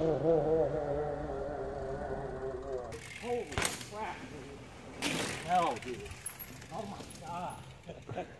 Holy crap, dude. Hell, dude. Oh my god.